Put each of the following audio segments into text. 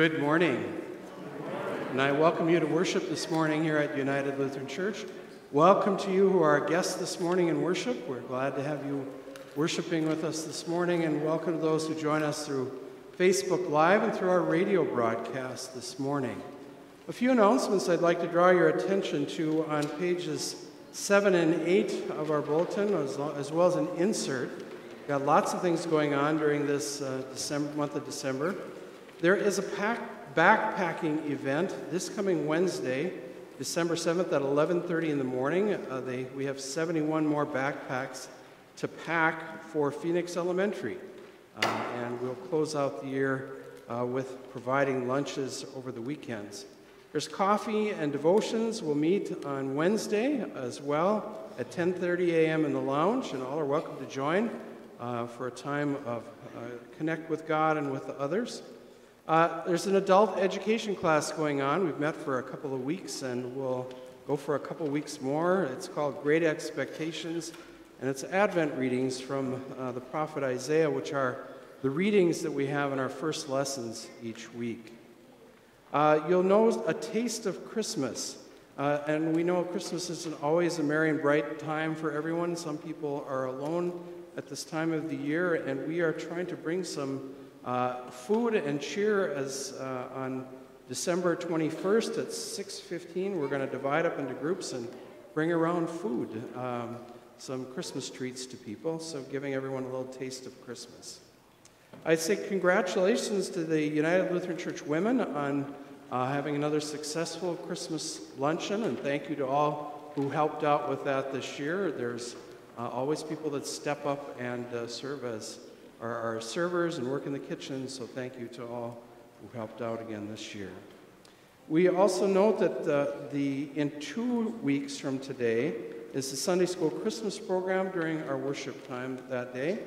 Good morning. And I welcome you to worship this morning here at United Lutheran Church. Welcome to you who are guests this morning in worship. We're glad to have you worshiping with us this morning, and welcome to those who join us through Facebook Live and through our radio broadcast this morning. A few announcements I'd like to draw your attention to on pages 7 and 8 of our bulletin, as, as well as an insert. Got lots of things going on during this uh, December, month of December. There is a pack, backpacking event this coming Wednesday, December 7th at 11:30 in the morning. Uh, they, we have 71 more backpacks to pack for Phoenix Elementary, uh, and we'll close out the year uh, with providing lunches over the weekends. There's coffee and devotions. We'll meet on Wednesday as well at 10:30 a.m. in the lounge, and all are welcome to join uh, for a time of uh, connect with God and with the others. Uh, there's an adult education class going on. We've met for a couple of weeks, and we'll go for a couple of weeks more. It's called Great Expectations, and it's Advent readings from uh, the prophet Isaiah, which are the readings that we have in our first lessons each week. Uh, you'll know a taste of Christmas. Uh, and we know Christmas isn't always a merry and bright time for everyone. Some people are alone at this time of the year, and we are trying to bring some uh, food and cheer as uh, on December 21st at 6:15. We're going to divide up into groups and bring around food, um, some Christmas treats to people. So giving everyone a little taste of Christmas. I'd say congratulations to the United Lutheran Church women on uh, having another successful Christmas luncheon, and thank you to all who helped out with that this year. There's uh, always people that step up and uh, serve as our, our, servers and work in the kitchen, so thank you to all who helped out again this year. We also note that uh, the in two weeks from today is the Sunday School Christmas program during our worship time that day.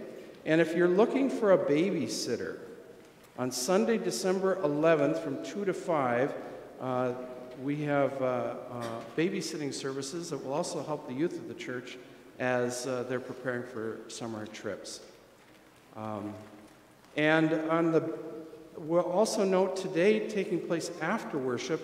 And if you're looking for a babysitter, on Sunday, December 11th, from 2 to 5, uh, we have uh, uh, babysitting services that will also help the youth of the church as uh, they're preparing for summer trips. Um, and on the, we'll also note today, taking place after worship,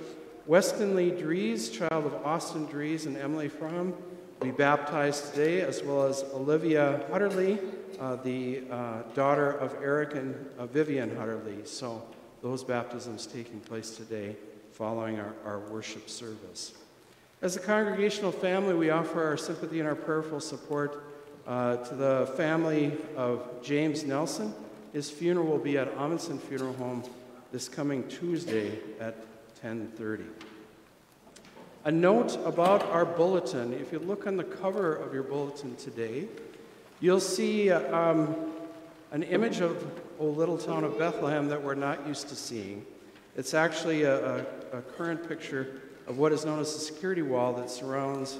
Weston Lee Dries, child of Austin Dries and Emily Fromm, will be baptized today, as well as Olivia Hutterly, uh, the uh, daughter of Eric and uh, Vivian Hutterly. So those baptisms taking place today following our, our worship service. As a congregational family, we offer our sympathy and our prayerful support uh, to the family of James Nelson. His funeral will be at Amundson Funeral Home this coming Tuesday at 10:30. A note about our bulletin. If you look on the cover of your bulletin today, You'll see um, an image of a little town of Bethlehem that we're not used to seeing. It's actually a, a, a current picture of what is known as the security wall that surrounds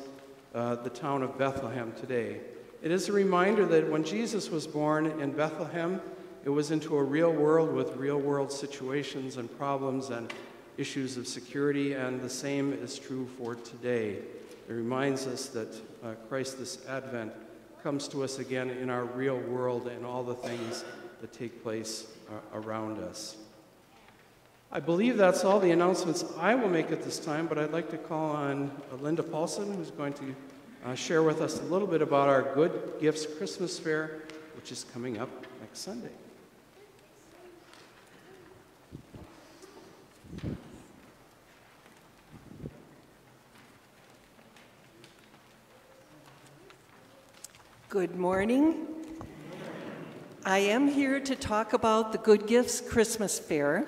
uh, the town of Bethlehem today. It is a reminder that when Jesus was born in Bethlehem, it was into a real world with real world situations and problems and issues of security, and the same is true for today. It reminds us that uh, Christ, this Advent, comes to us again in our real world and all the things that take place uh, around us. I believe that's all the announcements I will make at this time, but I'd like to call on uh, Linda Paulson, who's going to uh, share with us a little bit about our Good Gifts Christmas Fair, which is coming up next Sunday. Good morning. I am here to talk about the Good Gifts Christmas Fair.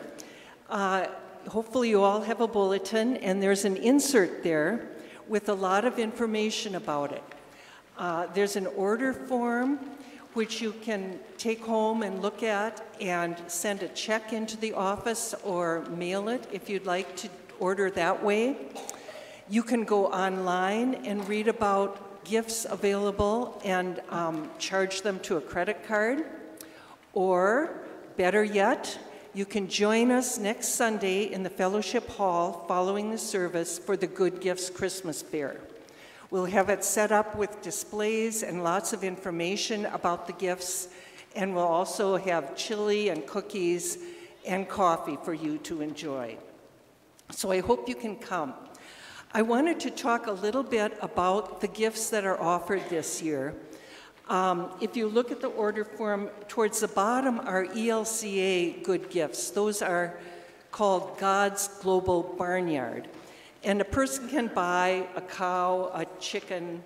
Uh, hopefully, you all have a bulletin, and there's an insert there with a lot of information about it. Uh, there's an order form which you can take home and look at and send a check into the office or mail it if you'd like to order that way. You can go online and read about gifts available and um, charge them to a credit card. Or, better yet, you can join us next Sunday in the Fellowship Hall following the service for the Good Gifts Christmas Fair. We'll have it set up with displays and lots of information about the gifts, and we'll also have chili and cookies and coffee for you to enjoy. So I hope you can come. I wanted to talk a little bit about the gifts that are offered this year. Um, if you look at the order form, towards the bottom are ELCA good gifts. Those are called God's Global Barnyard. And a person can buy a cow, a chicken,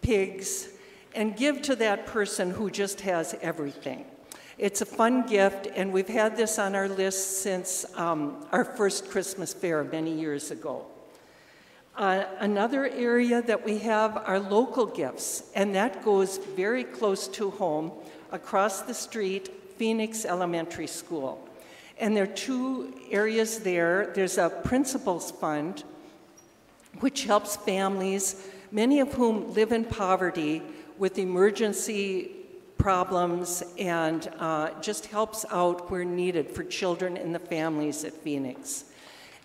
pigs, and give to that person who just has everything. It's a fun gift, and we've had this on our list since um, our first Christmas fair many years ago. Uh, another area that we have are local gifts, and that goes very close to home across the street, Phoenix Elementary School. And there are two areas there. There's a principals fund, which helps families, many of whom live in poverty, with emergency problems and uh, just helps out where needed for children and the families at Phoenix.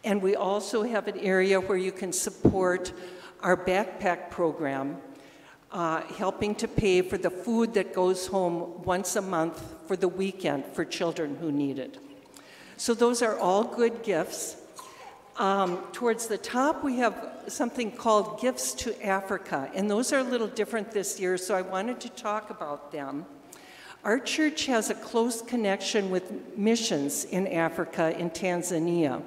And we also have an area where you can support our backpack program, uh, helping to pay for the food that goes home once a month for the weekend for children who need it. So those are all good gifts. Um, towards the top, we have something called Gifts to Africa, and those are a little different this year, so I wanted to talk about them. Our church has a close connection with missions in Africa, in Tanzania.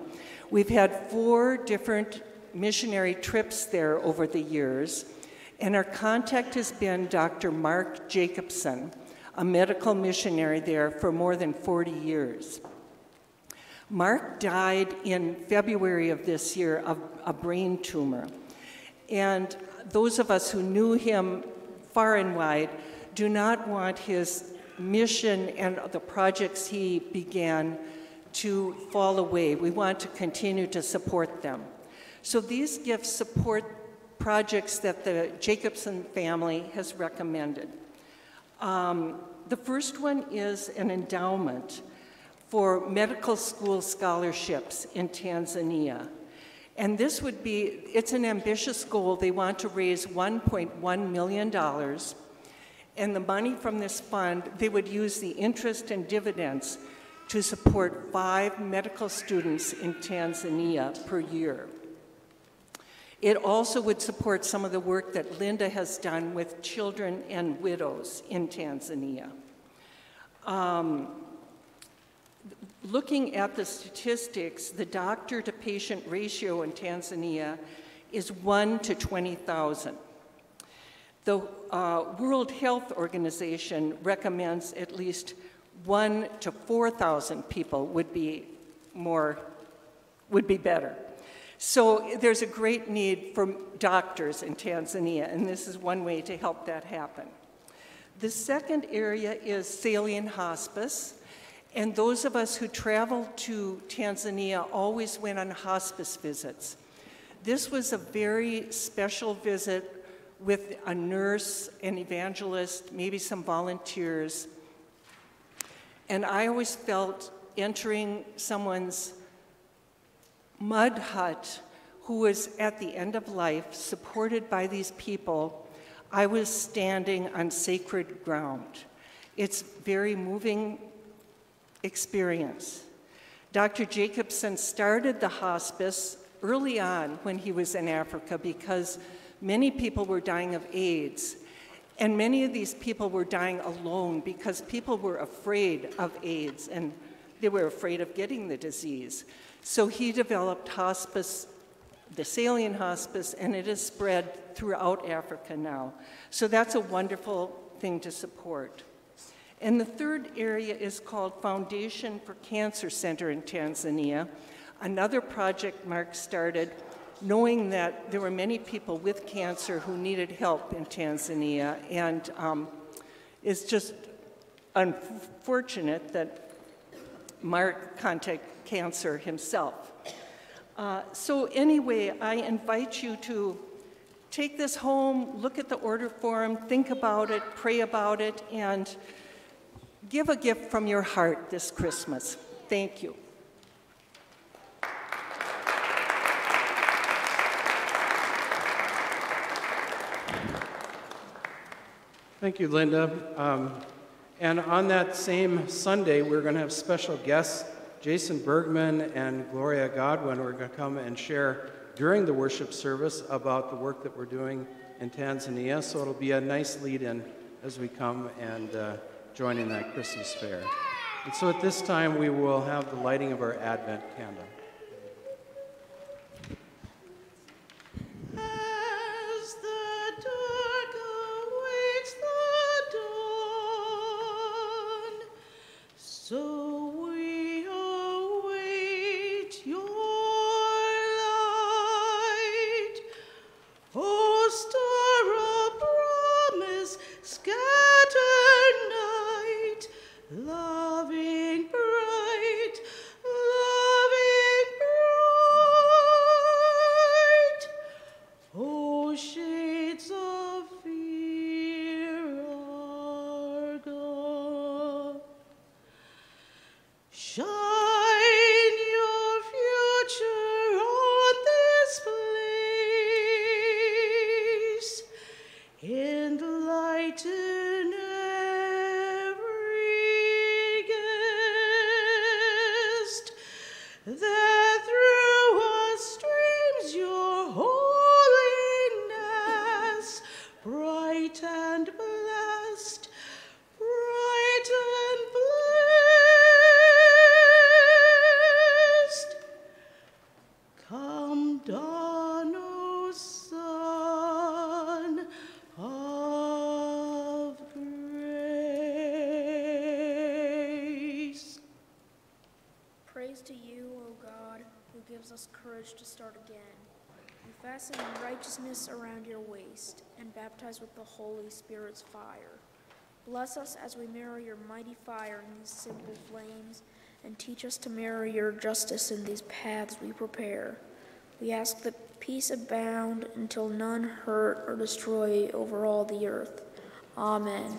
We've had four different missionary trips there over the years, and our contact has been Dr. Mark Jacobson, a medical missionary there for more than 40 years. Mark died in February of this year of a brain tumor. And those of us who knew him far and wide do not want his mission and the projects he began to fall away. We want to continue to support them. So these gifts support projects that the Jacobson family has recommended. Um, the first one is an endowment for medical school scholarships in Tanzania. And this would be, it's an ambitious goal. They want to raise $1.1 million. And the money from this fund, they would use the interest and dividends to support five medical students in Tanzania per year. It also would support some of the work that Linda has done with children and widows in Tanzania. Um, looking at the statistics, the doctor to patient ratio in Tanzania is 1 to 20,000. The uh, World Health Organization recommends at least one to 4,000 people would be more, would be better. So there's a great need for doctors in Tanzania, and this is one way to help that happen. The second area is Selian Hospice, and those of us who traveled to Tanzania always went on hospice visits. This was a very special visit with a nurse, an evangelist, maybe some volunteers, and I always felt entering someone's mud hut who was at the end of life, supported by these people, I was standing on sacred ground. It's very moving experience. Dr. Jacobson started the hospice early on when he was in Africa because many people were dying of AIDS and many of these people were dying alone because people were afraid of AIDS and they were afraid of getting the disease. So he developed hospice, the Selian hospice, and it has spread throughout Africa now. So that's a wonderful thing to support. And the third area is called Foundation for Cancer Center in Tanzania, another project Mark started knowing that there were many people with cancer who needed help in Tanzania, and um, it's just unfortunate that Mark contacted cancer himself. Uh, so anyway, I invite you to take this home, look at the order form, think about it, pray about it, and give a gift from your heart this Christmas. Thank you. Thank you, Linda. Um, and on that same Sunday, we're going to have special guests Jason Bergman and Gloria Godwin who are going to come and share during the worship service about the work that we're doing in Tanzania. So it'll be a nice lead in as we come and uh, join in that Christmas fair. And so at this time, we will have the lighting of our Advent candle. Holy Spirit's fire. Bless us as we mirror your mighty fire in these simple flames, and teach us to mirror your justice in these paths we prepare. We ask that peace abound until none hurt or destroy over all the earth. Amen.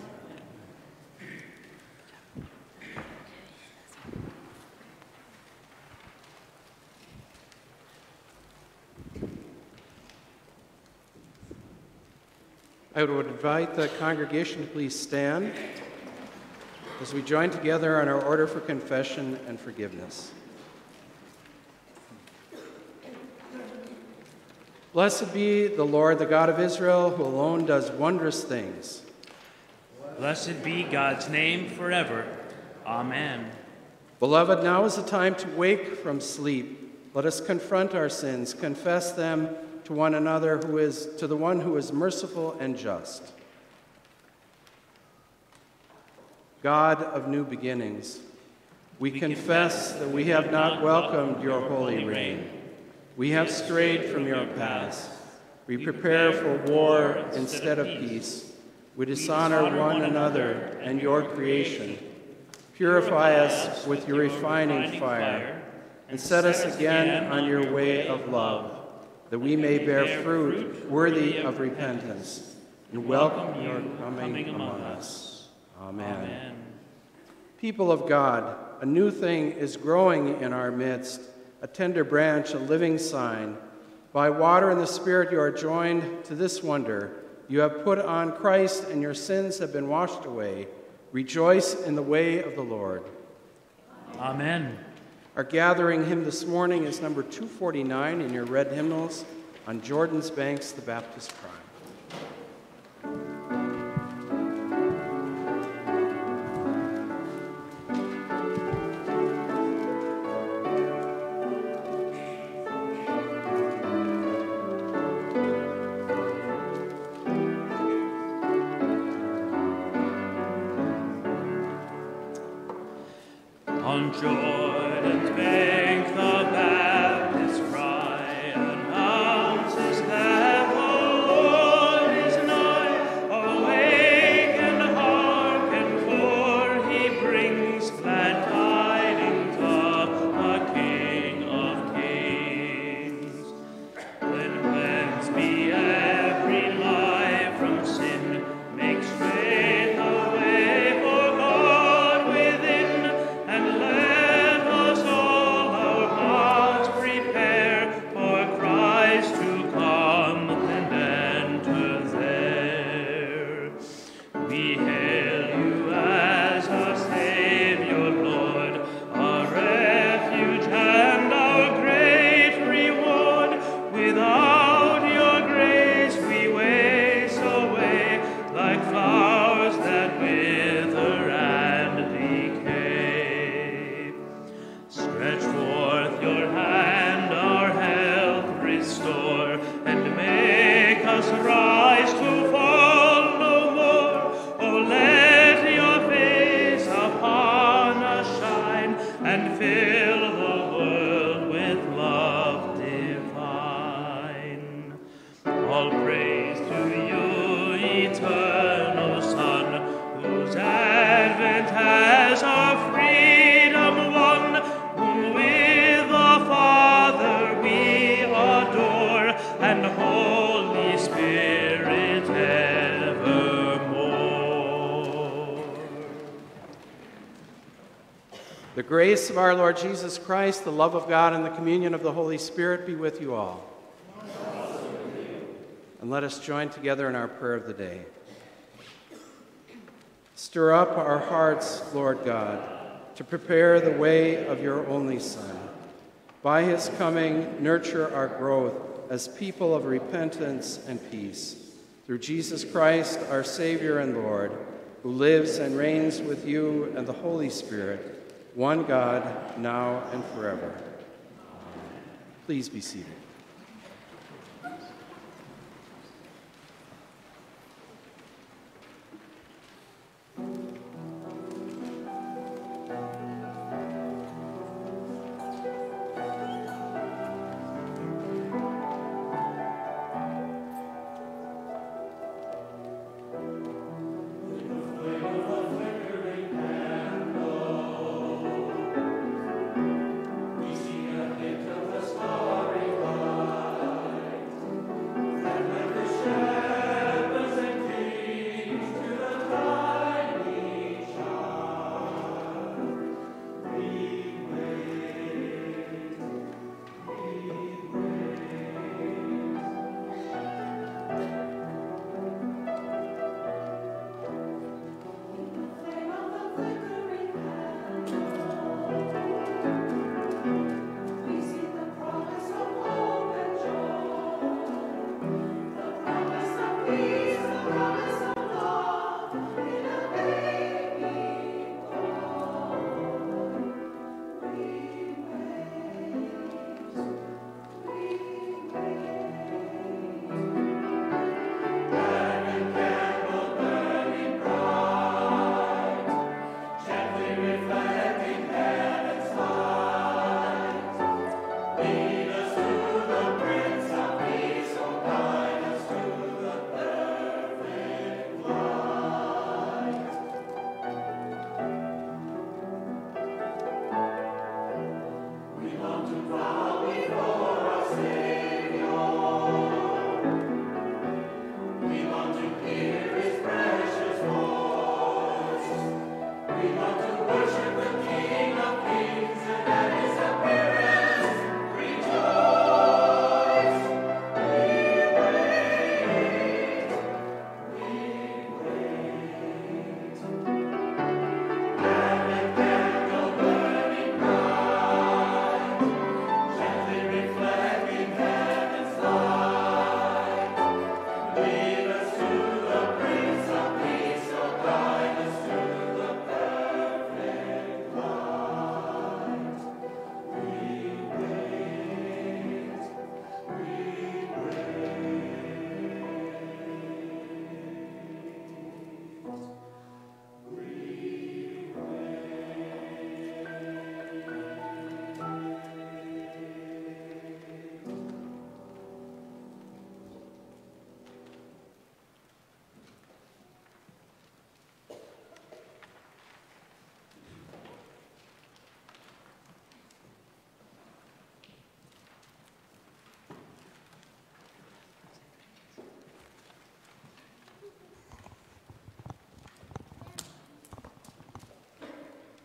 I would invite the congregation to please stand as we join together on our order for confession and forgiveness. Blessed be the Lord, the God of Israel, who alone does wondrous things. Blessed be God's name forever. Amen. Beloved, now is the time to wake from sleep. Let us confront our sins, confess them, to one another who is to the one who is merciful and just. God of new beginnings, we, we confess that we have not welcomed your holy reign. We have strayed from your paths. We prepare for war instead of peace. We dishonor one another and your creation. Purify us with your refining fire and set us again on your way of love that we may bear fruit worthy of repentance and welcome your coming among us. Amen. People of God, a new thing is growing in our midst, a tender branch, a living sign. By water and the Spirit you are joined to this wonder. You have put on Christ and your sins have been washed away. Rejoice in the way of the Lord. Amen. Our gathering hymn this morning is number 249 in your red hymnals on Jordan's Banks, the Baptist Cry. Of our Lord Jesus Christ, the love of God, and the communion of the Holy Spirit be with you all. And let us join together in our prayer of the day. Stir up our hearts, Lord God, to prepare the way of your only Son. By his coming, nurture our growth as people of repentance and peace. Through Jesus Christ, our Savior and Lord, who lives and reigns with you and the Holy Spirit, one God, now and forever. Please be seated.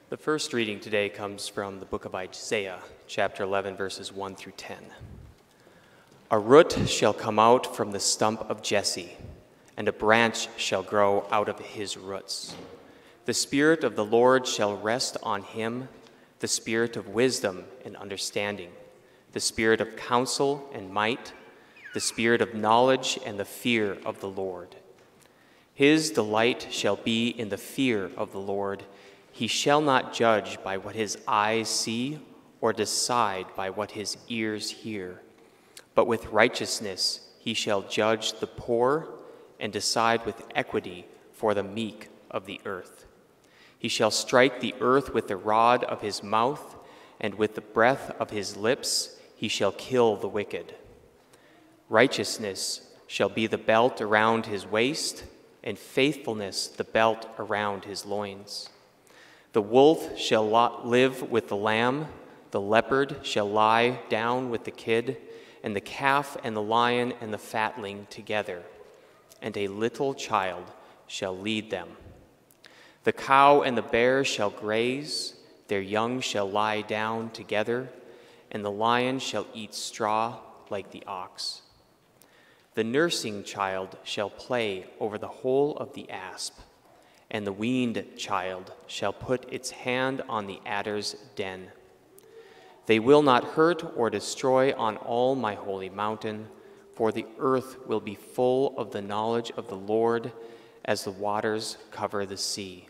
The first reading today comes from the book of Isaiah, chapter 11, verses 1 through 10. A root shall come out from the stump of Jesse, and a branch shall grow out of his roots. The Spirit of the Lord shall rest on him the Spirit of wisdom and understanding, the Spirit of counsel and might, the Spirit of knowledge and the fear of the Lord. His delight shall be in the fear of the Lord. He shall not judge by what his eyes see or decide by what his ears hear. But with righteousness he shall judge the poor and decide with equity for the meek of the earth. He shall strike the earth with the rod of his mouth, and with the breath of his lips he shall kill the wicked. Righteousness shall be the belt around his waist and faithfulness the belt around his loins. The wolf shall live with the lamb, the leopard shall lie down with the kid, and the calf and the lion and the fatling together, and a little child shall lead them. The cow and the bear shall graze, their young shall lie down together, and the lion shall eat straw like the ox. The nursing child shall play over the hole of the asp, and the weaned child shall put its hand on the adder's den. They will not hurt or destroy on all my holy mountain, for the earth will be full of the knowledge of the Lord as the waters cover the sea.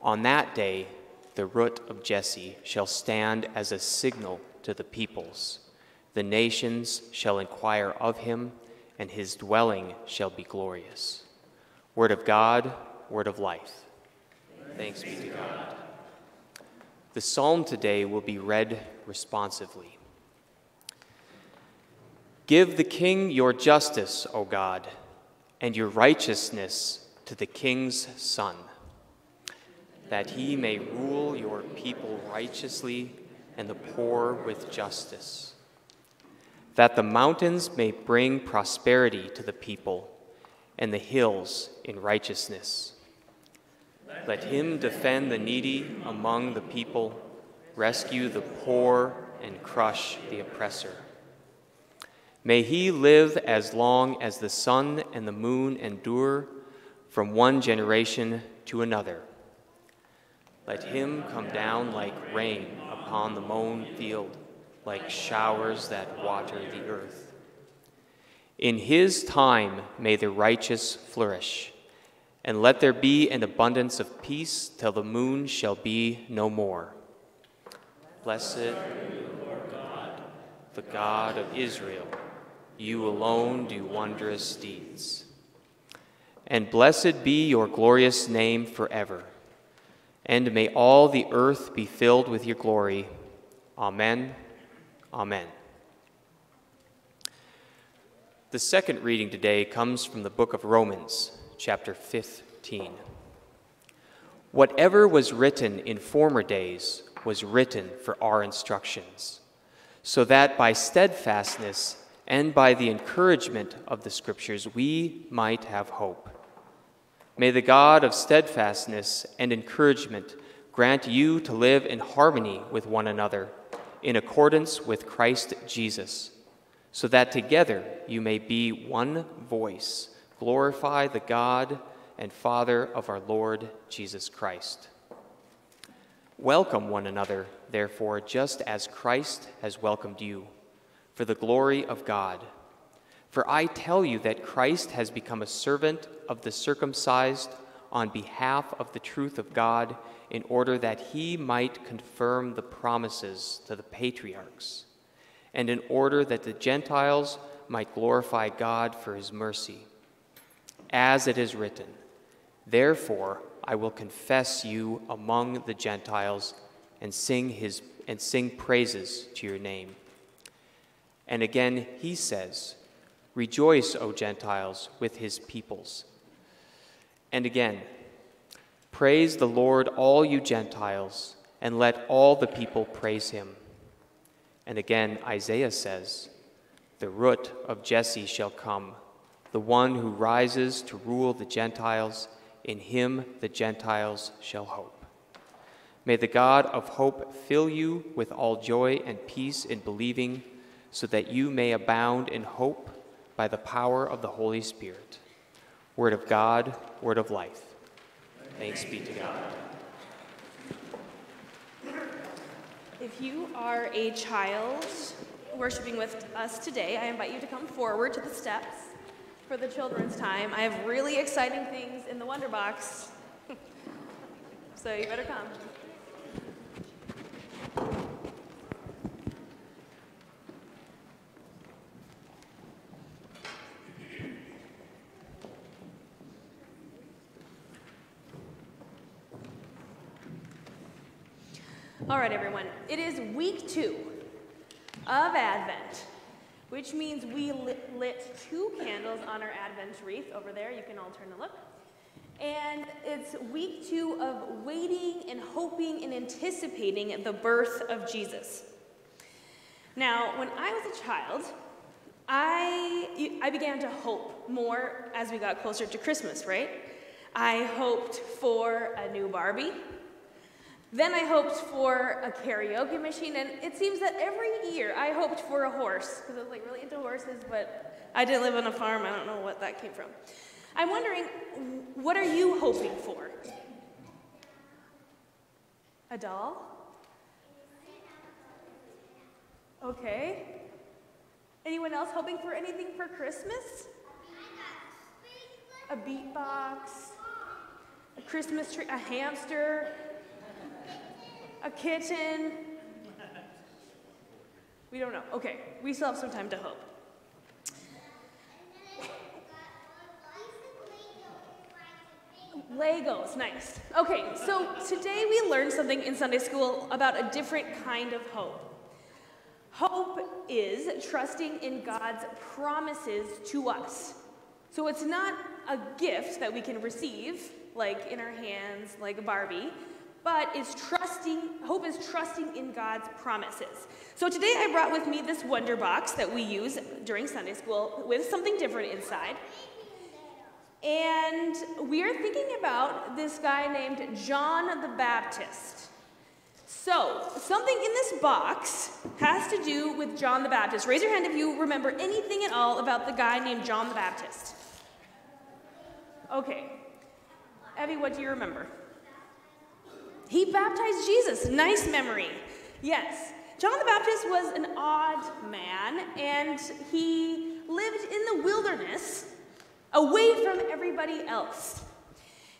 On that day, the root of Jesse shall stand as a signal to the peoples. The nations shall inquire of him, and his dwelling shall be glorious. Word of God, word of life. Thanks be to God. The psalm today will be read responsively. Give the king your justice, O God, and your righteousness to the king's son, that he may rule your people righteously and the poor with justice that the mountains may bring prosperity to the people, and the hills in righteousness. Let him defend the needy among the people, rescue the poor, and crush the oppressor. May he live as long as the sun and the moon endure from one generation to another. Let him come down like rain upon the mown field like showers that water the earth. In his time may the righteous flourish, and let there be an abundance of peace till the moon shall be no more. Blessed are you, Lord God, the God of Israel, you alone do wondrous deeds. And blessed be your glorious name forever. And may all the earth be filled with your glory. Amen. Amen. The second reading today comes from the book of Romans, chapter 15. Whatever was written in former days was written for our instructions, so that by steadfastness and by the encouragement of the Scriptures we might have hope. May the God of steadfastness and encouragement grant you to live in harmony with one another in accordance with Christ Jesus, so that together you may be one voice, glorify the God and Father of our Lord Jesus Christ. Welcome one another, therefore, just as Christ has welcomed you, for the glory of God. For I tell you that Christ has become a servant of the circumcised on behalf of the truth of God in order that he might confirm the promises to the patriarchs, and in order that the Gentiles might glorify God for his mercy. As it is written, Therefore I will confess you among the Gentiles and sing, his, and sing praises to your name. And again he says, Rejoice, O Gentiles, with his peoples. And again, Praise the Lord, all you Gentiles, and let all the people praise him. And again, Isaiah says, The root of Jesse shall come, the one who rises to rule the Gentiles. In him the Gentiles shall hope. May the God of hope fill you with all joy and peace in believing, so that you may abound in hope by the power of the Holy Spirit. Word of God, word of life. Thanks be to God. If you are a child worshiping with us today, I invite you to come forward to the steps for the children's time. I have really exciting things in the Wonder Box, so you better come. All right, everyone. It is week two of Advent. Which means we lit, lit two candles on our Advent wreath over there. You can all turn and look. And it's week two of waiting and hoping and anticipating the birth of Jesus. Now, when I was a child, I, I began to hope more as we got closer to Christmas, right? I hoped for a new Barbie. Then I hoped for a karaoke machine, and it seems that every year I hoped for a horse, because I was like really into horses, but I didn't live on a farm. I don't know what that came from. I'm wondering, what are you hoping for? A doll? Okay. Anyone else hoping for anything for Christmas? A beatbox, a Christmas tree, a hamster, a kitten. We don't know. Okay, we still have some time to hope. Legos, nice. Okay, so today we learned something in Sunday school about a different kind of hope. Hope is trusting in God's promises to us. So it's not a gift that we can receive, like in our hands, like a Barbie, but it's trusting, hope is trusting in God's promises. So today I brought with me this wonder box that we use during Sunday school with something different inside. And we are thinking about this guy named John the Baptist. So, something in this box has to do with John the Baptist. Raise your hand if you remember anything at all about the guy named John the Baptist. Okay. Evie, what do you remember? He baptized Jesus. Nice memory. Yes. John the Baptist was an odd man, and he lived in the wilderness away from everybody else.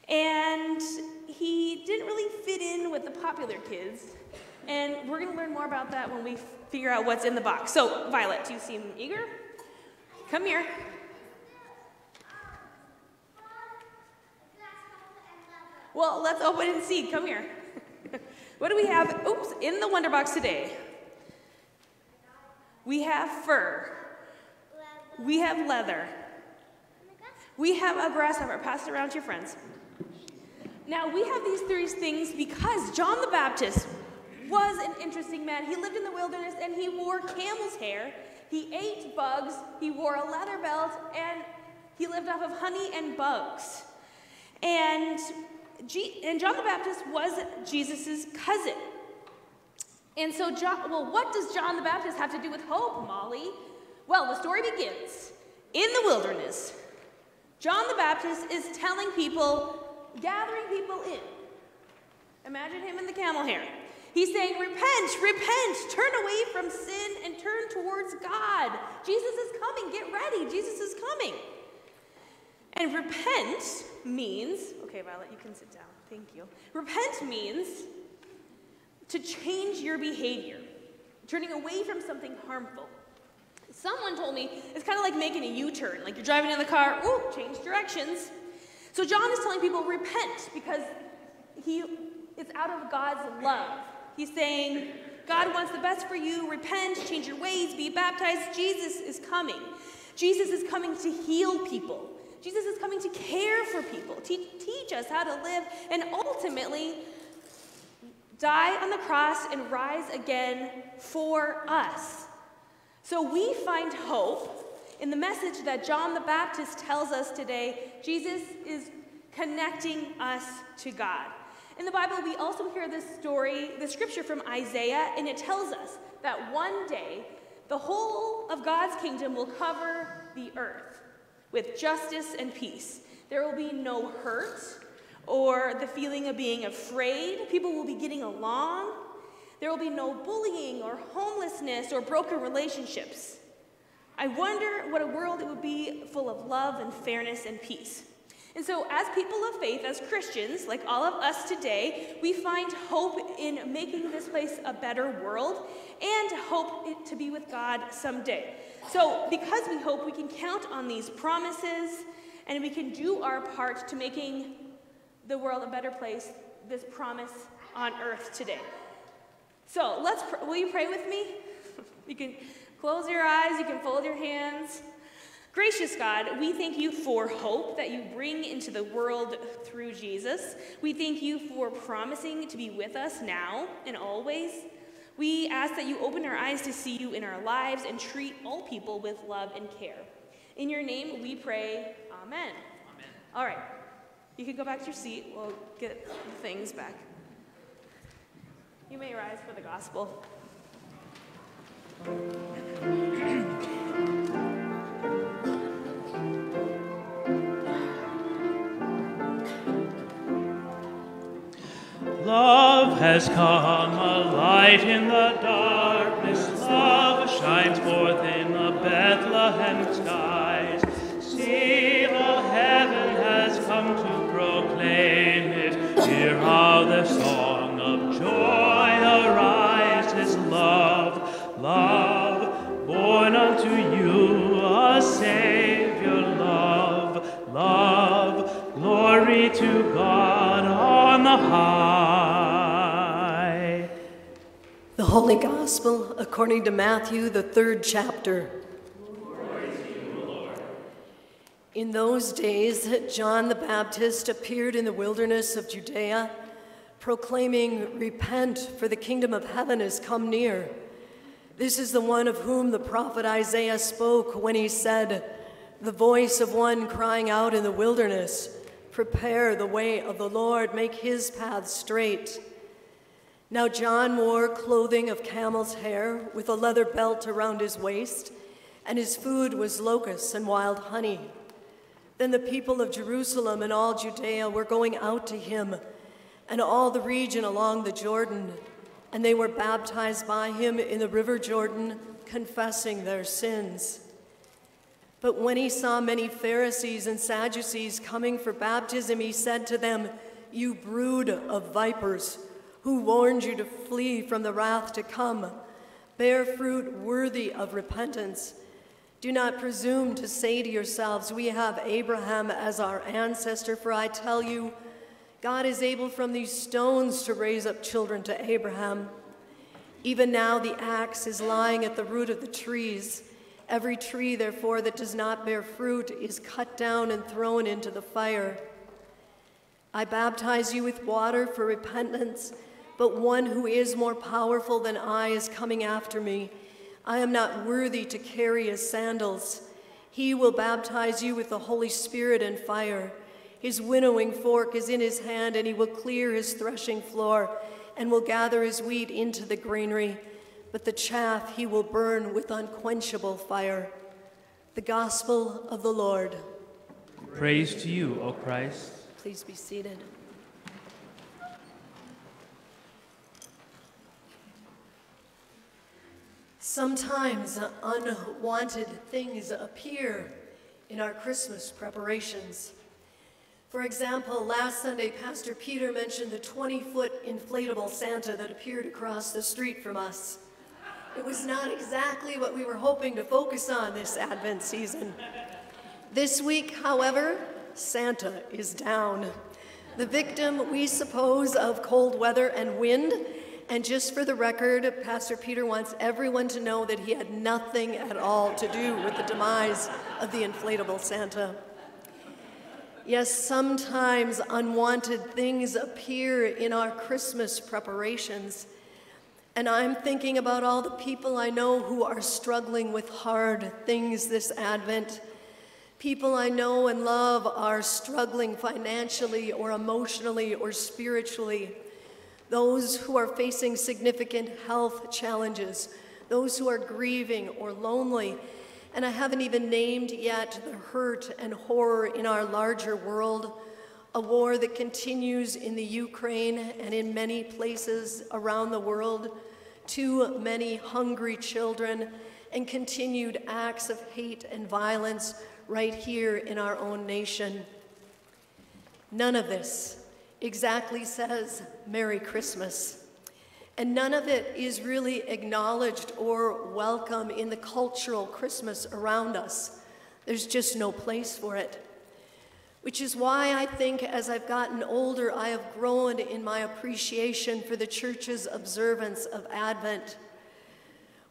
And he didn't really fit in with the popular kids. And we're going to learn more about that when we figure out what's in the box. So, Violet, do you seem eager? Come here. Well, let's open and see. Come here. what do we have? Oops, in the Wonder Box today. We have fur. We have leather. We have a grasshopper. Pass it around to your friends. Now, we have these three things because John the Baptist was an interesting man. He lived in the wilderness and he wore camel's hair. He ate bugs. He wore a leather belt and he lived off of honey and bugs. And, and John the Baptist was Jesus' cousin. And so, John, well, what does John the Baptist have to do with hope, Molly? Well, the story begins in the wilderness. John the Baptist is telling people, gathering people in. Imagine him in the camel hair. He's saying, Repent, repent, turn away from sin and turn towards God. Jesus is coming, get ready, Jesus is coming. And repent means, okay, Violet, you can sit down. Thank you. Repent means to change your behavior, turning away from something harmful. Someone told me it's kind of like making a U turn. Like you're driving in the car, ooh, change directions. So John is telling people, repent, because he, it's out of God's love. He's saying, God wants the best for you. Repent, change your ways, be baptized. Jesus is coming. Jesus is coming to heal people. Jesus is coming to care for people, to teach us how to live, and ultimately die on the cross and rise again for us. So we find hope in the message that John the Baptist tells us today. Jesus is connecting us to God. In the Bible, we also hear this story, the scripture from Isaiah, and it tells us that one day the whole of God's kingdom will cover the earth with justice and peace. There will be no hurt or the feeling of being afraid. People will be getting along. There will be no bullying or homelessness or broken relationships. I wonder what a world it would be full of love and fairness and peace. And so, as people of faith, as Christians, like all of us today, we find hope in making this place a better world and hope to be with God someday. So, because we hope, we can count on these promises and we can do our part to making the world a better place, this promise on earth today. So, let's, pr- will you pray with me? you can Close your eyes, you can fold your hands. Gracious God, we thank you for hope that you bring into the world through Jesus. We thank you for promising to be with us now and always. We ask that you open our eyes to see you in our lives and treat all people with love and care. In your name we pray, Amen. Amen. All right, you can go back to your seat. We'll get the things back. You may rise for the gospel. Has come, a light in the darkness. Love shines forth in the Bethlehem skies. See, all heaven has come to proclaim it. Hear how the song of joy arises. Love, love, born unto you a Savior. Love, love, glory to God on the high. Gospel according to Matthew, the third chapter. In those days, John the Baptist appeared in the wilderness of Judea, proclaiming, Repent, for the kingdom of heaven has come near. This is the one of whom the prophet Isaiah spoke when he said, The voice of one crying out in the wilderness, Prepare the way of the Lord, make his path straight. Now John wore clothing of camel's hair with a leather belt around his waist, and his food was locusts and wild honey. Then the people of Jerusalem and all Judea were going out to him, and all the region along the Jordan, and they were baptized by him in the river Jordan, confessing their sins. But when he saw many Pharisees and Sadducees coming for baptism, he said to them, You brood of vipers, who warned you to flee from the wrath to come? Bear fruit worthy of repentance. Do not presume to say to yourselves, We have Abraham as our ancestor, for I tell you, God is able from these stones to raise up children to Abraham. Even now the axe is lying at the root of the trees. Every tree, therefore, that does not bear fruit is cut down and thrown into the fire. I baptize you with water for repentance, but one who is more powerful than I is coming after me. I am not worthy to carry his sandals. He will baptize you with the Holy Spirit and fire. His winnowing fork is in his hand, and he will clear his threshing floor and will gather his wheat into the granary, but the chaff he will burn with unquenchable fire. The Gospel of the Lord. Praise to you, O Christ. Please be seated. Sometimes unwanted things appear in our Christmas preparations. For example, last Sunday, Pastor Peter mentioned the 20 foot inflatable Santa that appeared across the street from us. It was not exactly what we were hoping to focus on this Advent season. This week, however, Santa is down. The victim, we suppose, of cold weather and wind. And just for the record, Pastor Peter wants everyone to know that he had nothing at all to do with the demise of the inflatable Santa. Yes, sometimes unwanted things appear in our Christmas preparations. And I'm thinking about all the people I know who are struggling with hard things this Advent. People I know and love are struggling financially or emotionally or spiritually. Those who are facing significant health challenges, those who are grieving or lonely, and I haven't even named yet the hurt and horror in our larger world, a war that continues in the Ukraine and in many places around the world, too many hungry children, and continued acts of hate and violence right here in our own nation. None of this exactly says Merry Christmas. And none of it is really acknowledged or welcome in the cultural Christmas around us. There's just no place for it. Which is why I think as I've gotten older, I have grown in my appreciation for the church's observance of Advent.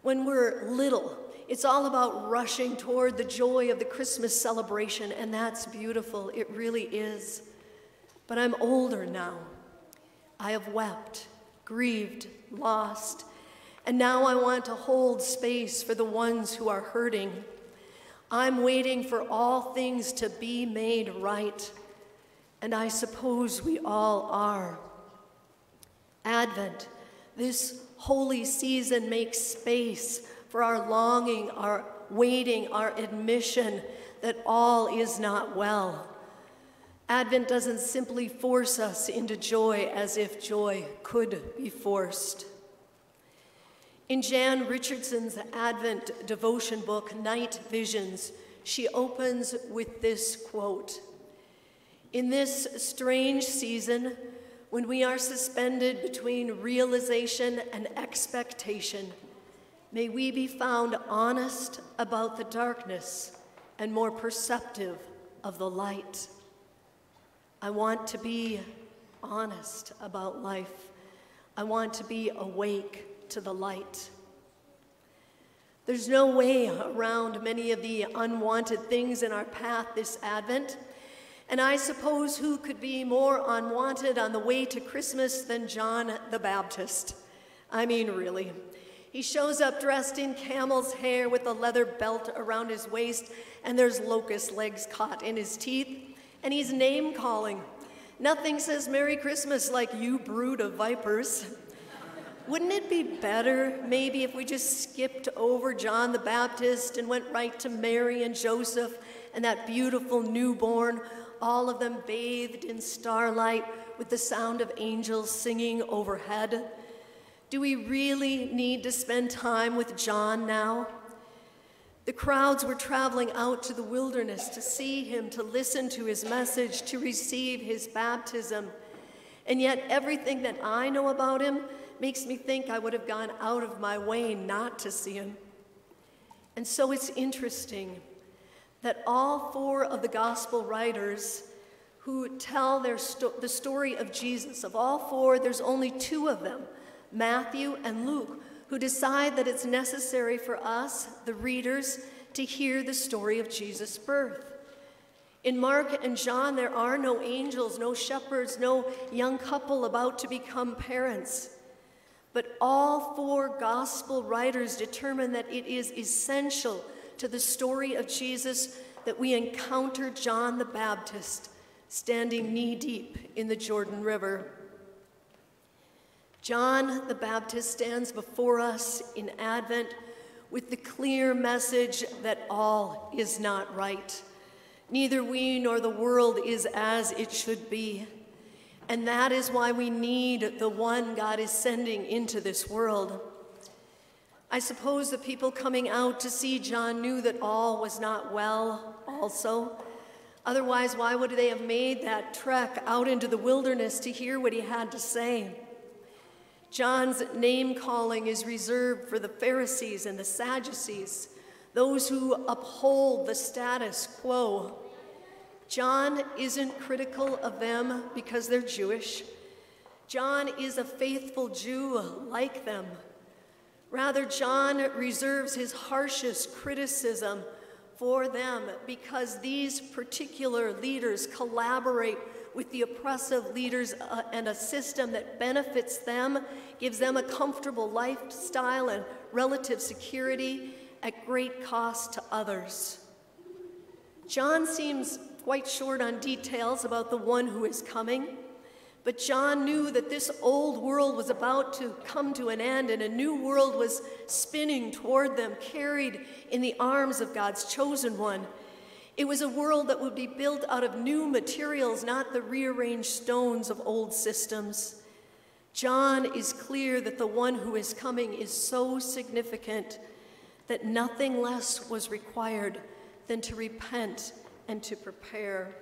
When we're little, It's all about rushing toward the joy of the Christmas celebration, and that's beautiful. It really is. But I'm older now. I have wept, grieved, lost, and now I want to hold space for the ones who are hurting. I'm waiting for all things to be made right, and I suppose we all are. Advent, this holy season makes space for our longing, our waiting, our admission that all is not well. Advent doesn't simply force us into joy as if joy could be forced. In Jan Richardson's Advent devotion book, Night Visions, she opens with this quote In this strange season, when we are suspended between realization and expectation, may we be found honest about the darkness and more perceptive of the light. I want to be honest about life. I want to be awake to the light. There's no way around many of the unwanted things in our path this Advent. And I suppose who could be more unwanted on the way to Christmas than John the Baptist? I mean, really. He shows up dressed in camel's hair with a leather belt around his waist, and there's locust legs caught in his teeth, and he's name calling. Nothing says Merry Christmas like you brood of vipers. Wouldn't it be better, maybe, if we just skipped over John the Baptist and went right to Mary and Joseph and that beautiful newborn, all of them bathed in starlight with the sound of angels singing overhead? Do we really need to spend time with John now? The crowds were traveling out to the wilderness to see him, to listen to his message, to receive his baptism. And yet, everything that I know about him makes me think I would have gone out of my way not to see him. And so it's interesting that all four of the gospel writers who tell their sto- the story of Jesus, of all four, there's only two of them, Matthew and Luke, who decide that it's necessary for us, the readers, to hear the story of Jesus' birth. In Mark and John, there are no angels, no shepherds, no young couple about to become parents. But all four gospel writers determine that it is essential to the story of Jesus that we encounter John the Baptist standing knee deep in the Jordan River. John the Baptist stands before us in Advent with the clear message that all is not right. Neither we nor the world is as it should be. And that is why we need the one God is sending into this world. I suppose the people coming out to see John knew that all was not well, also. Otherwise, why would they have made that trek out into the wilderness to hear what he had to say? John's name calling is reserved for the Pharisees and the Sadducees, those who uphold the status quo. John isn't critical of them because they're Jewish. John is a faithful Jew like them. Rather, John reserves his harshest criticism for them because these particular leaders collaborate with the oppressive leaders uh, and a system that benefits them, gives them a comfortable lifestyle and relative security at great cost to others. John seems quite short on details about the one who is coming. But John knew that this old world was about to come to an end and a new world was spinning toward them, carried in the arms of God's chosen one. It was a world that would be built out of new materials, not the rearranged stones of old systems. John is clear that the one who is coming is so significant that nothing less was required than to repent and to prepare.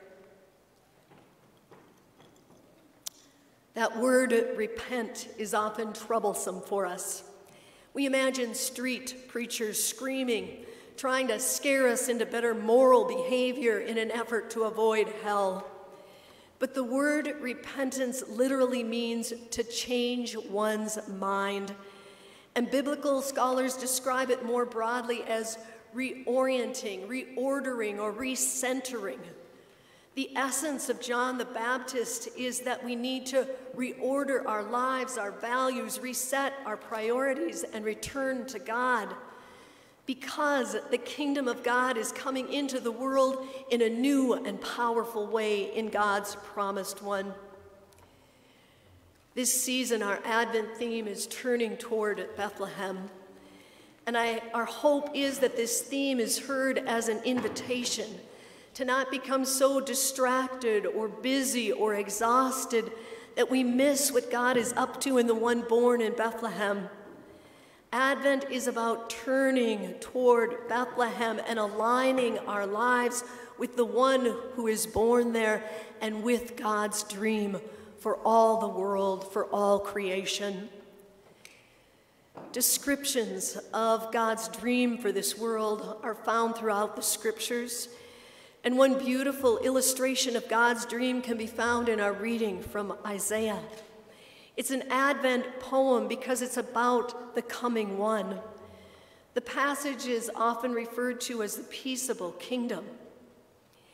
That word repent is often troublesome for us. We imagine street preachers screaming, trying to scare us into better moral behavior in an effort to avoid hell. But the word repentance literally means to change one's mind. And biblical scholars describe it more broadly as reorienting, reordering, or recentering. The essence of John the Baptist is that we need to reorder our lives, our values, reset our priorities, and return to God. Because the kingdom of God is coming into the world in a new and powerful way in God's promised one. This season, our Advent theme is turning toward Bethlehem. And I, our hope is that this theme is heard as an invitation to not become so distracted or busy or exhausted that we miss what God is up to in the one born in Bethlehem. Advent is about turning toward Bethlehem and aligning our lives with the one who is born there and with God's dream for all the world, for all creation. Descriptions of God's dream for this world are found throughout the scriptures. And one beautiful illustration of God's dream can be found in our reading from Isaiah. It's an Advent poem because it's about the coming one. The passage is often referred to as the peaceable kingdom.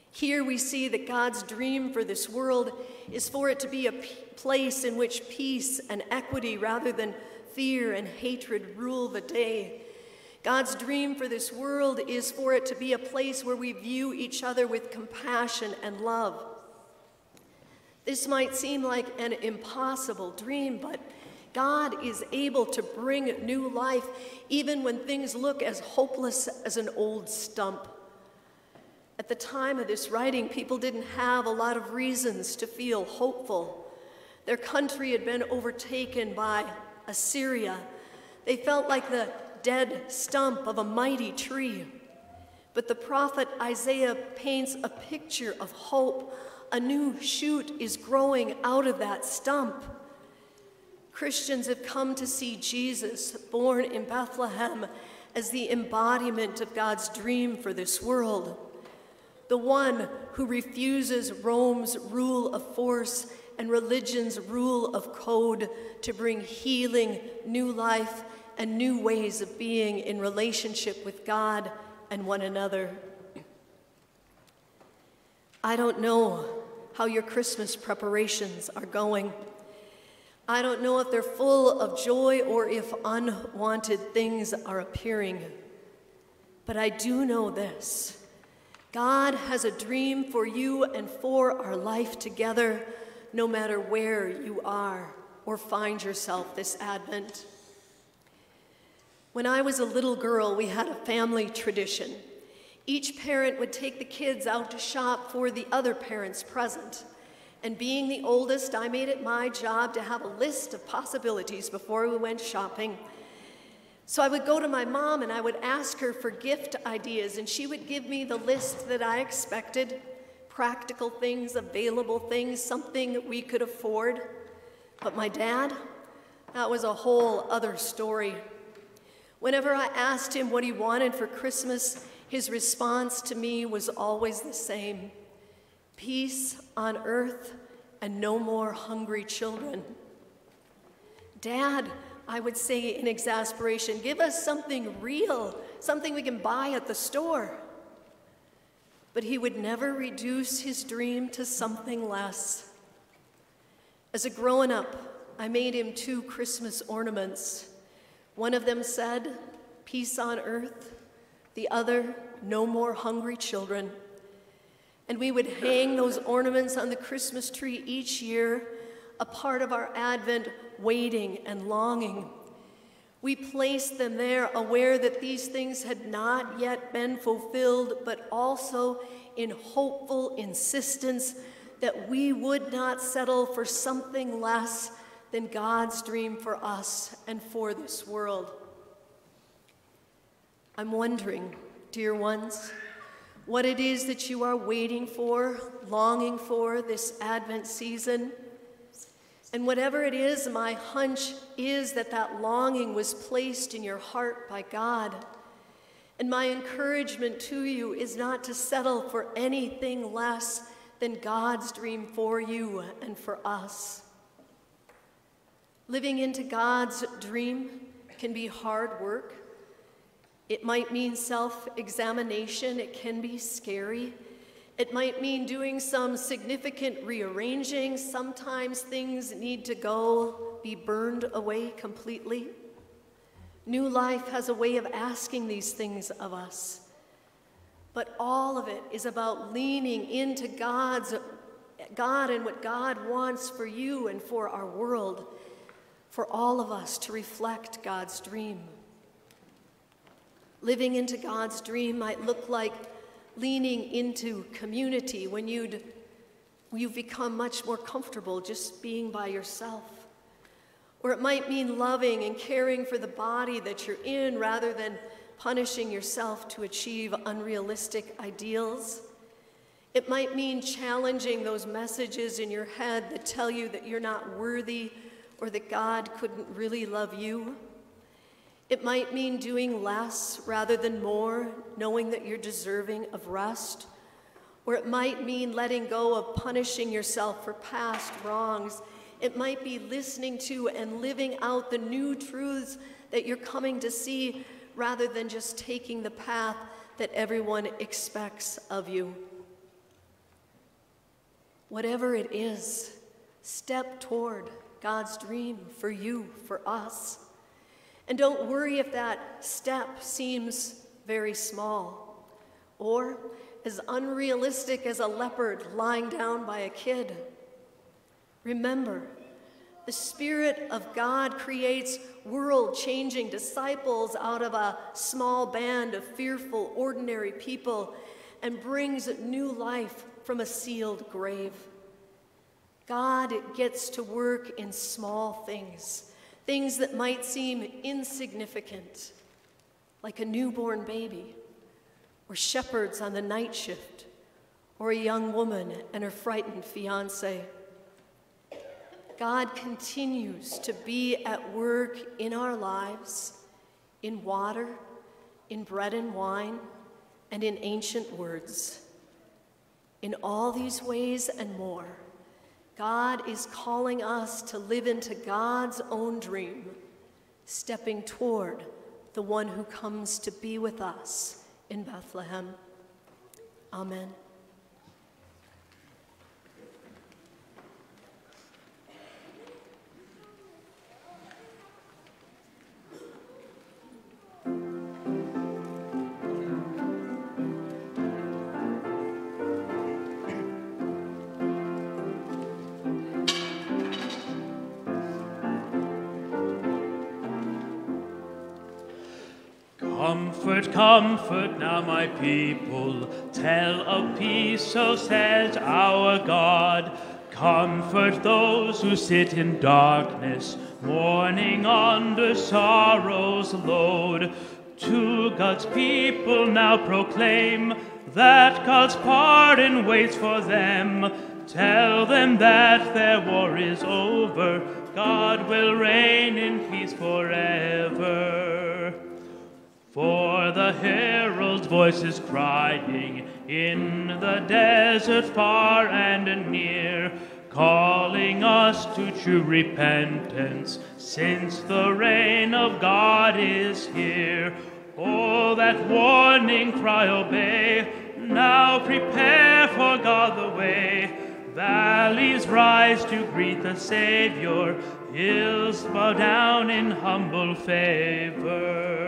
Here we see that God's dream for this world is for it to be a place in which peace and equity rather than fear and hatred rule the day. God's dream for this world is for it to be a place where we view each other with compassion and love. This might seem like an impossible dream, but God is able to bring new life even when things look as hopeless as an old stump. At the time of this writing, people didn't have a lot of reasons to feel hopeful. Their country had been overtaken by Assyria. They felt like the dead stump of a mighty tree. But the prophet Isaiah paints a picture of hope. A new shoot is growing out of that stump. Christians have come to see Jesus, born in Bethlehem, as the embodiment of God's dream for this world the one who refuses Rome's rule of force and religion's rule of code to bring healing, new life, and new ways of being in relationship with God and one another. I don't know how your Christmas preparations are going. I don't know if they're full of joy or if unwanted things are appearing. But I do know this God has a dream for you and for our life together, no matter where you are or find yourself this Advent. When I was a little girl, we had a family tradition. Each parent would take the kids out to shop for the other parent's present. And being the oldest, I made it my job to have a list of possibilities before we went shopping so I would go to my mom and I would ask her for gift ideas, and she would give me the list that I expected practical things, available things, something that we could afford. But my dad, that was a whole other story. Whenever I asked him what he wanted for Christmas, his response to me was always the same peace on earth and no more hungry children. Dad, I would say in exasperation, give us something real, something we can buy at the store. But he would never reduce his dream to something less. As a grown up, I made him two Christmas ornaments. One of them said, Peace on earth, the other, No more hungry children. And we would hang those ornaments on the Christmas tree each year, a part of our Advent waiting and longing. We placed them there aware that these things had not yet been fulfilled, but also in hopeful insistence that we would not settle for something less than God's dream for us and for this world. I'm wondering, dear ones, what it is that you are waiting for, longing for this Advent season. And whatever it is, my hunch is that that longing was placed in your heart by God. And my encouragement to you is not to settle for anything less than God's dream for you and for us. Living into God's dream can be hard work. It might mean self examination. It can be scary. It might mean doing some significant rearranging. Sometimes things need to go, be burned away completely. New life has a way of asking these things of us. But all of it is about leaning into God's God and what God wants for you and for our world, for all of us to reflect God's dream. Living into God's dream might look like leaning into community when you'd, you've become much more comfortable just being by yourself. Or it might mean loving and caring for the body that you're in rather than punishing yourself to achieve unrealistic ideals. It might mean challenging those messages in your head that tell you that you're not worthy or that God couldn't really love you. It might mean doing less rather than more, knowing that you're deserving of rest. Or it might mean letting go of punishing yourself for past wrongs. It might be listening to and living out the new truths that you're coming to see rather than just taking the path that everyone expects of you. Whatever it is, step toward God's dream for you, for us. And don't worry if that step seems very small or as unrealistic as a leopard lying down by a kid. Remember, the Spirit of God creates world changing disciples out of a small band of fearful, ordinary people and brings new life from a sealed grave. God gets to work in small things things that might seem insignificant, like a newborn baby, or shepherds on the night shift, or a young woman and her frightened fiance. God continues to be at work in our lives, in water, in bread and wine, and in ancient words. In all these ways and more, God is calling us to live into God's own dream, stepping toward the one who comes to be with us in Bethlehem. Amen. Comfort, comfort now, my people. Tell of peace, so says our God. Comfort those who sit in darkness, mourning under sorrow's load. To God's people now proclaim that God's pardon waits for them. Tell them that their war is over. God will reign in peace forever. For the herald's voice is crying in the desert far and near, calling us to true repentance, since the reign of God is here. Oh, that warning cry obey, now prepare for God the way. Valleys rise to greet the Savior, hills bow down in humble favor.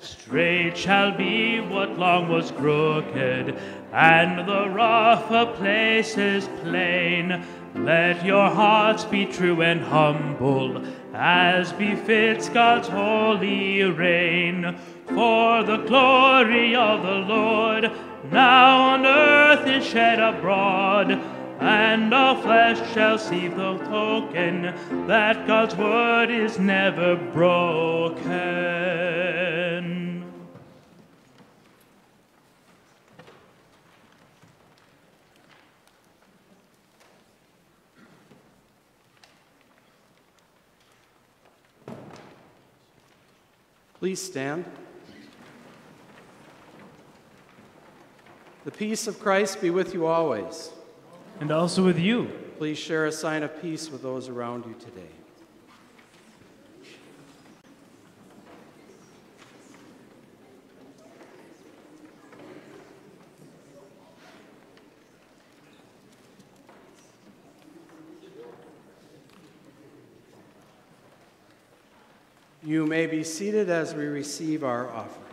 Straight shall be what long was crooked, and the rough of places plain. Let your hearts be true and humble, as befits God's holy reign. For the glory of the Lord now on earth is shed abroad, and all flesh shall see the token that God's word is never broken. Please stand. The peace of Christ be with you always and also with you. Please share a sign of peace with those around you today. You may be seated as we receive our offering.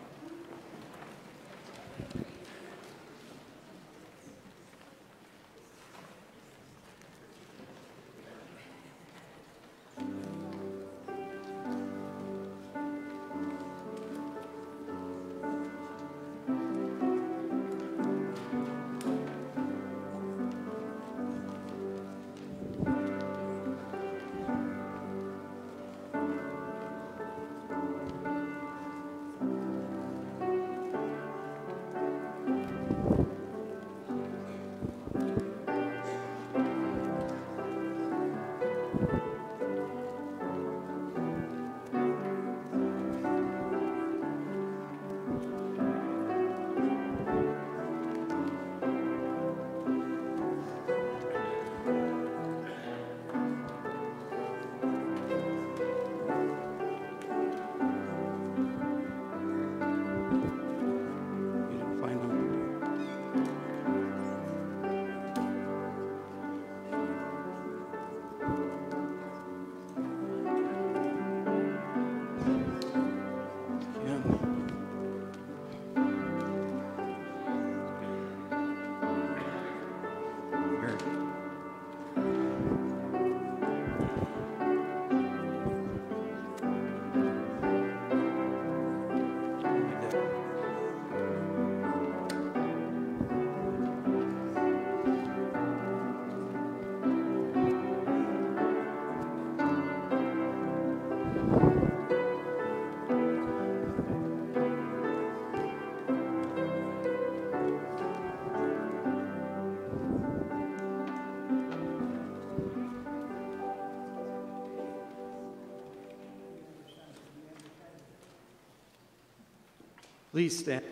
Please stand.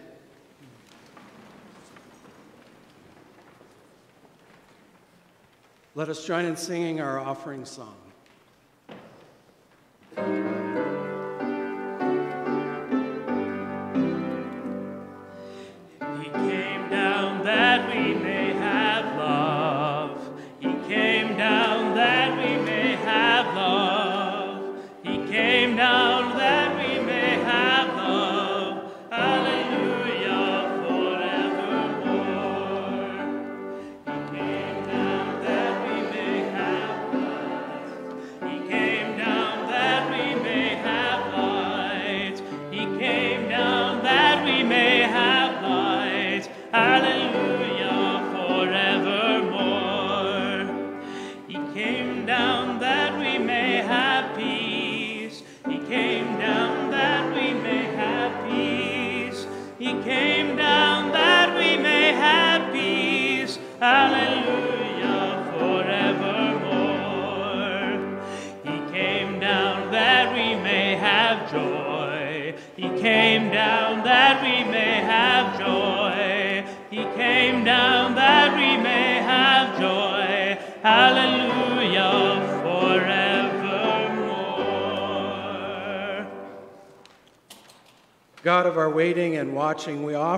Let us join in singing our offering song.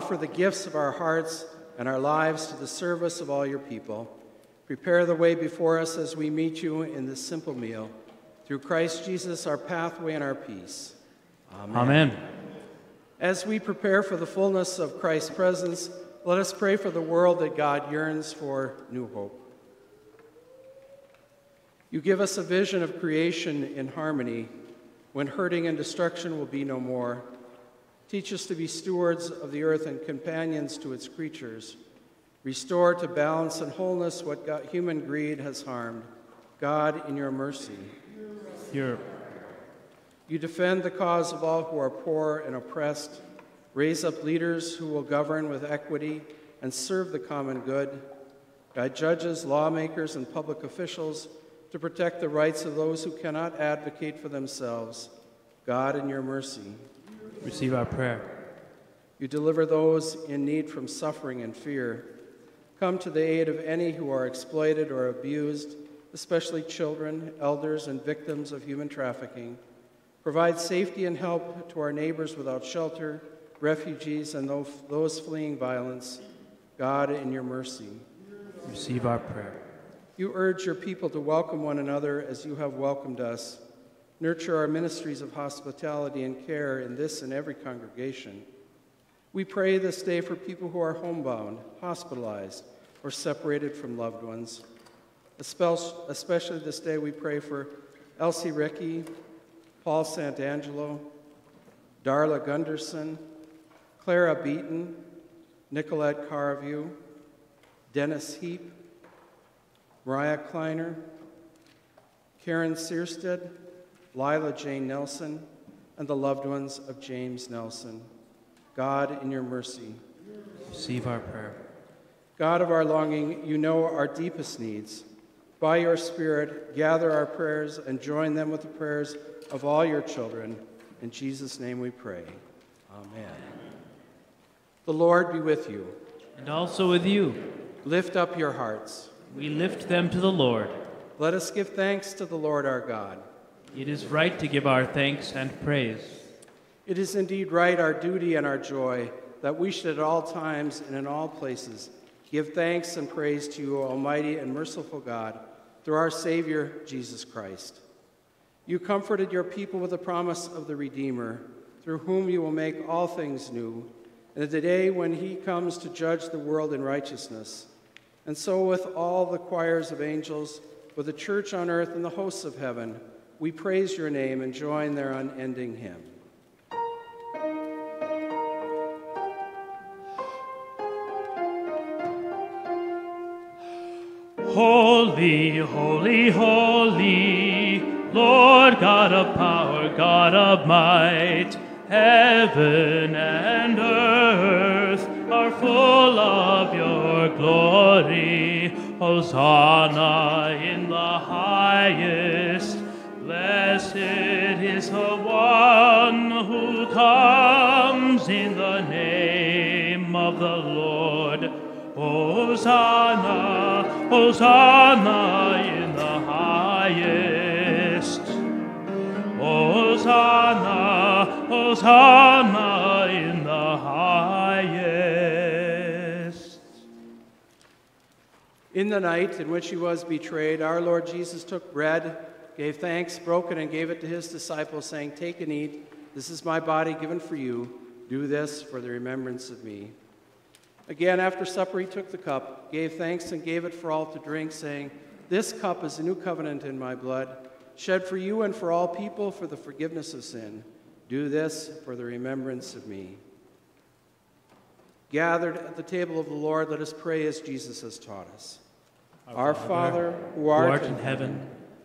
Offer the gifts of our hearts and our lives to the service of all your people. Prepare the way before us as we meet you in this simple meal. Through Christ Jesus, our pathway and our peace. Amen. As we prepare for the fullness of Christ's presence, let us pray for the world that God yearns for new hope. You give us a vision of creation in harmony when hurting and destruction will be no more. Teach us to be stewards of the earth and companions to its creatures. Restore to balance and wholeness what God, human greed has harmed. God, in your mercy. Here. You defend the cause of all who are poor and oppressed. Raise up leaders who will govern with equity and serve the common good. Guide judges, lawmakers, and public officials to protect the rights of those who cannot advocate for themselves. God, in your mercy. Receive our prayer. You deliver those in need from suffering and fear. Come to the aid of any who are exploited or abused, especially children, elders, and victims of human trafficking. Provide safety and help to our neighbors without shelter, refugees, and those fleeing violence. God, in your mercy. Receive our prayer. You urge your people to welcome one another as you have welcomed us. Nurture our ministries of hospitality and care in this and every congregation. We pray this day for people who are homebound, hospitalized, or separated from loved ones. Especially this day, we pray for Elsie Ricky, Paul Santangelo, Darla Gunderson, Clara Beaton, Nicolette Carview, Dennis Heap, Mariah Kleiner, Karen Searsted, Lila Jane Nelson, and the loved ones of James Nelson. God, in your mercy, receive our prayer. God of our longing, you know our deepest needs. By your Spirit, gather our prayers and join them with the prayers of all your children. In Jesus' name we pray. Amen. The Lord be with you. And also with you. Lift up your hearts. We lift them to the Lord. Let us give thanks to the Lord our God. It is right to give our thanks and praise. It is indeed right, our duty and our joy, that we should at all times and in all places give thanks and praise to you, Almighty and merciful God, through our Savior, Jesus Christ. You comforted your people with the promise of the Redeemer, through whom you will make all things new, and at the day when he comes to judge the world in righteousness. And so, with all the choirs of angels, with the church on earth and the hosts of heaven, we praise your name and join their unending hymn. Holy, holy, holy, Lord God of power, God of might, heaven and earth are full of your glory. Hosanna in the highest. Blessed is the one who comes in the name of the Lord. Hosanna, Hosanna in the highest. Hosanna, Hosanna in the highest. In the night in which he was betrayed, our Lord Jesus took bread, gave thanks, broke it, and gave it to his disciples, saying, Take and eat. This is my body given for you. Do this for the remembrance of me. Again, after supper, he took the cup, gave thanks, and gave it for all to drink, saying, This cup is the new covenant in my blood, shed for you and for all people for the forgiveness of sin. Do this for the remembrance of me. Gathered at the table of the Lord, let us pray as Jesus has taught us. Our, Father, who art, who art in heaven,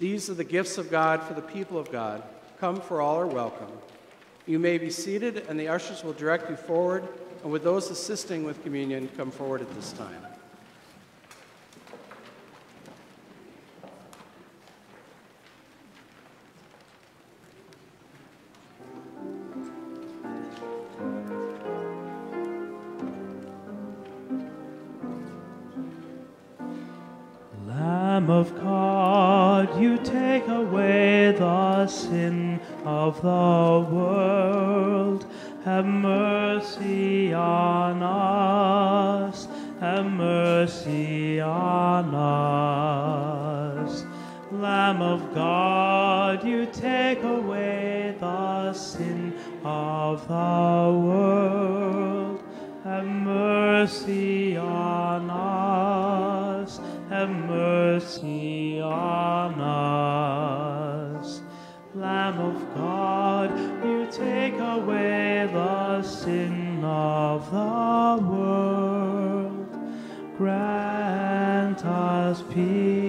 These are the gifts of God for the people of God. Come, for all are welcome. You may be seated, and the ushers will direct you forward and with those assisting with communion, come forward at this time. The sin of the world. Have mercy on us, have mercy on us. Lamb of God, you take away the sin of the world. Have mercy on us, have mercy on us. Sin of the world. Grant us peace,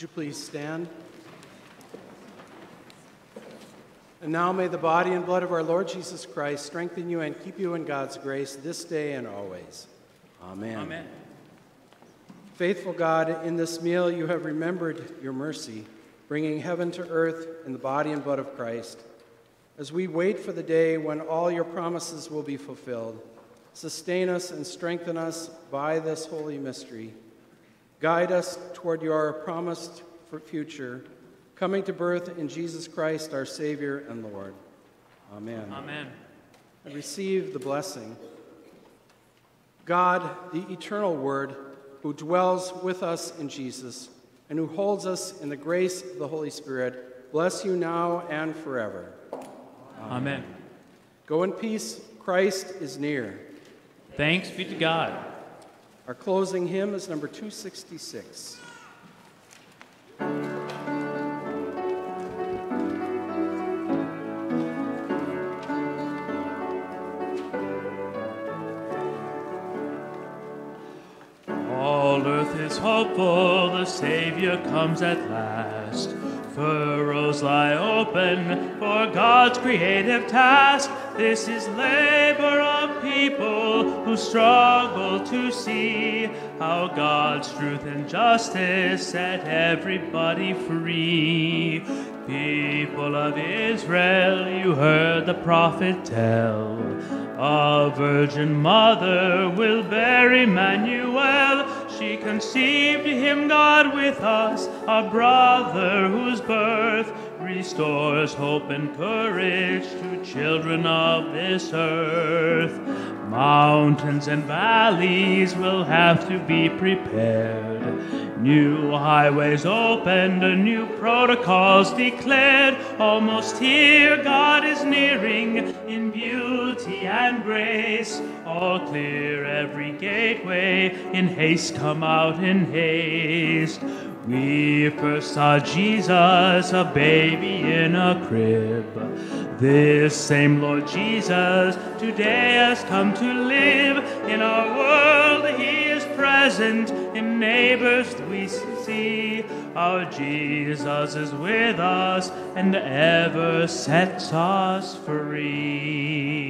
Would you please stand? And now may the body and blood of our Lord Jesus Christ strengthen you and keep you in God's grace this day and always. Amen. Amen. Faithful God, in this meal you have remembered your mercy, bringing heaven to earth in the body and blood of Christ. As we wait for the day when all your promises will be fulfilled, sustain us and strengthen us by this holy mystery. Guide us toward your promised for future, coming to birth in Jesus Christ, our Savior and Lord. Amen. Amen. And receive the blessing. God, the eternal Word, who dwells with us in Jesus and who holds us in the grace of the Holy Spirit, bless you now and forever. Amen. Go in peace. Christ is near. Thanks be to God. Our closing hymn is number 266. Hopeful, the Savior comes at last. Furrows lie open for God's creative task. This is labor of people who struggle to see how God's truth and justice set everybody free. People of Israel, you heard the prophet tell. A virgin mother will bear Emmanuel. Conceived him, God with us, a brother whose birth restores hope and courage to children of this earth. Mountains and valleys will have to be prepared. New highways opened, new protocols declared. Almost here, God is nearing in beauty and grace. All clear every gateway, in haste come out in haste. We first saw Jesus, a baby in a crib. This same Lord Jesus today has come to live in our world. He is present in neighbors we see. Our Jesus is with us and ever sets us free.